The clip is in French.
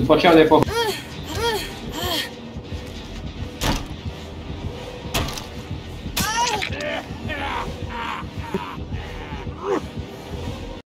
Odpocząłem po...